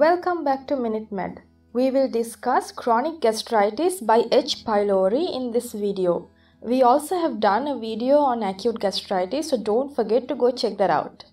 Welcome back to Minute Med. We will discuss chronic gastritis by H. pylori in this video. We also have done a video on acute gastritis, so don't forget to go check that out.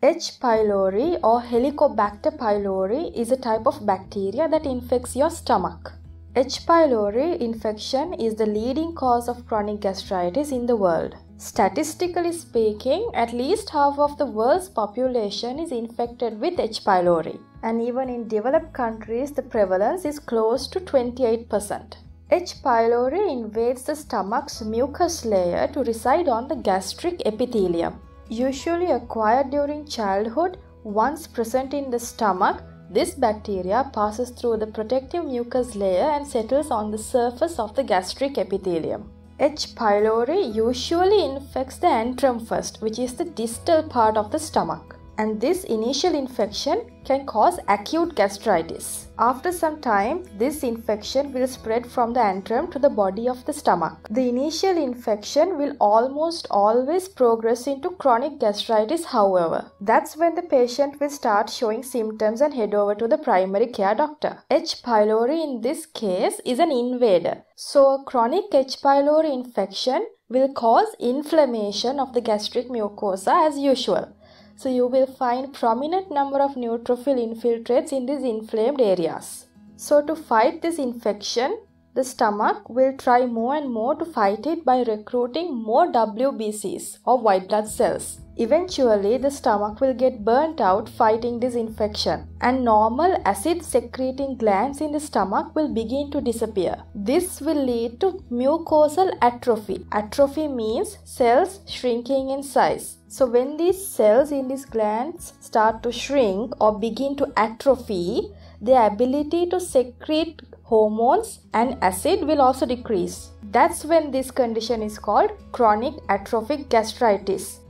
H. pylori or Helicobacter pylori is a type of bacteria that infects your stomach. H. pylori infection is the leading cause of chronic gastritis in the world. Statistically speaking, at least half of the world's population is infected with H. pylori, and even in developed countries, the prevalence is close to 28%. H. pylori invades the stomach's mucus layer to reside on the gastric epithelium. Usually acquired during childhood, once present in the stomach, this bacteria passes through the protective mucus layer and settles on the surface of the gastric epithelium. H. pylori usually infects the antrum first, which is the distal part of the stomach and this initial infection can cause acute gastritis. After some time, this infection will spread from the antrum to the body of the stomach. The initial infection will almost always progress into chronic gastritis, however. That's when the patient will start showing symptoms and head over to the primary care doctor. H. pylori in this case is an invader. So, a chronic H. pylori infection will cause inflammation of the gastric mucosa as usual. So you will find prominent number of neutrophil infiltrates in these inflamed areas. So to fight this infection, the stomach will try more and more to fight it by recruiting more WBCs or white blood cells. Eventually, the stomach will get burnt out fighting this infection, and normal acid secreting glands in the stomach will begin to disappear. This will lead to mucosal atrophy. Atrophy means cells shrinking in size. So, when these cells in these glands start to shrink or begin to atrophy, their ability to secrete hormones and acid will also decrease. That's when this condition is called chronic atrophic gastritis.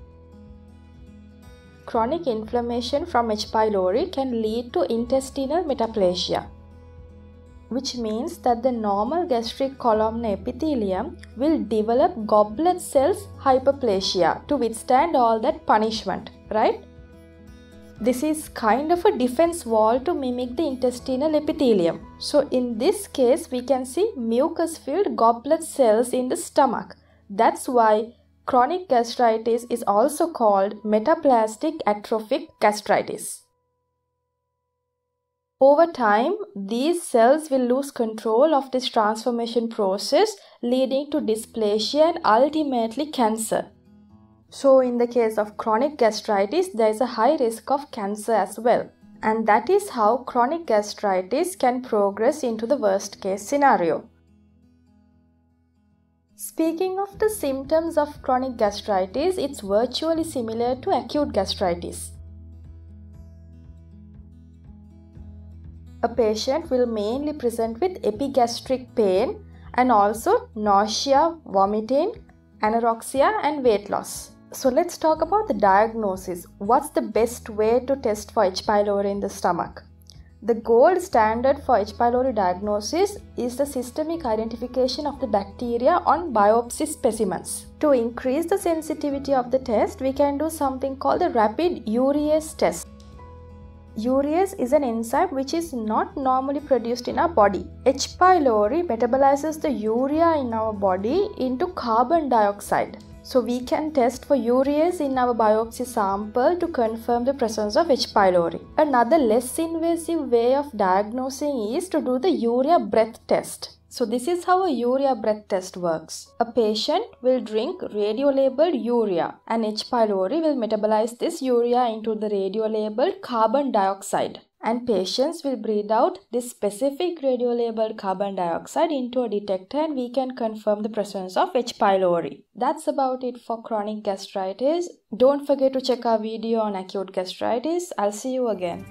Chronic inflammation from H. pylori can lead to intestinal metaplasia, which means that the normal gastric columnar epithelium will develop goblet cells hyperplasia to withstand all that punishment, right? This is kind of a defense wall to mimic the intestinal epithelium. So in this case, we can see mucus-filled goblet cells in the stomach. That's why Chronic gastritis is also called metaplastic atrophic gastritis. Over time, these cells will lose control of this transformation process, leading to dysplasia and ultimately cancer. So, in the case of chronic gastritis, there is a high risk of cancer as well. And that is how chronic gastritis can progress into the worst case scenario. Speaking of the symptoms of chronic gastritis, it's virtually similar to acute gastritis. A patient will mainly present with epigastric pain and also nausea, vomiting, anorexia, and weight loss. So, let's talk about the diagnosis. What's the best way to test for H. pylori in the stomach? The gold standard for H. pylori diagnosis is the systemic identification of the bacteria on biopsy specimens. To increase the sensitivity of the test, we can do something called the rapid urease test. Urease is an enzyme which is not normally produced in our body. H. pylori metabolizes the urea in our body into carbon dioxide. So we can test for urease in our biopsy sample to confirm the presence of H. pylori. Another less invasive way of diagnosing is to do the urea breath test. So this is how a urea breath test works. A patient will drink radio-labeled urea and H. pylori will metabolize this urea into the radio-labeled carbon dioxide and patients will breathe out this specific radio-labeled carbon dioxide into a detector and we can confirm the presence of H. pylori. That's about it for chronic gastritis. Don't forget to check our video on acute gastritis. I'll see you again.